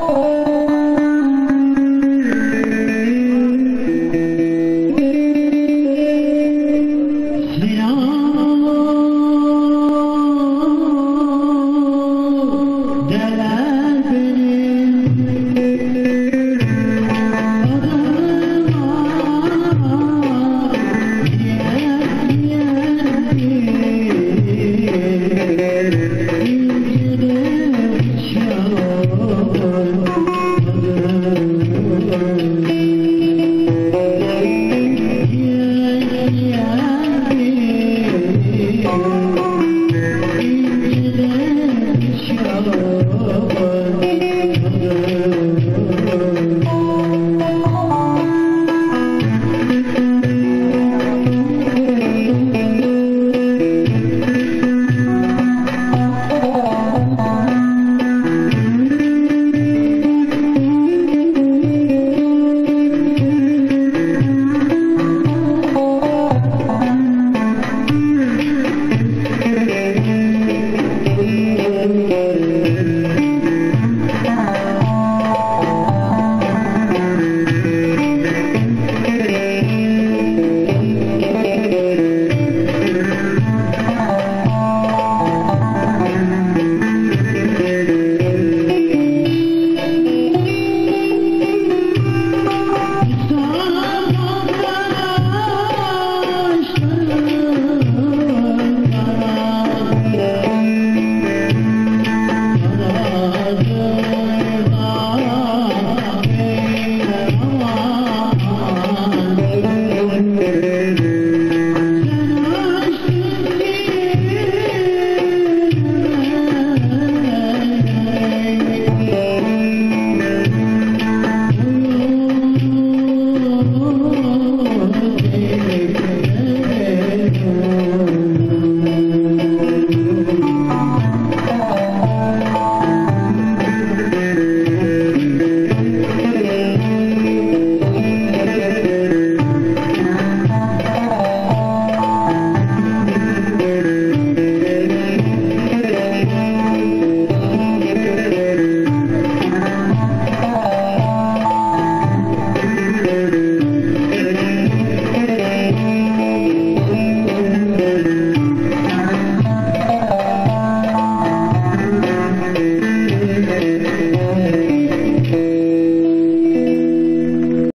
Música Oh, de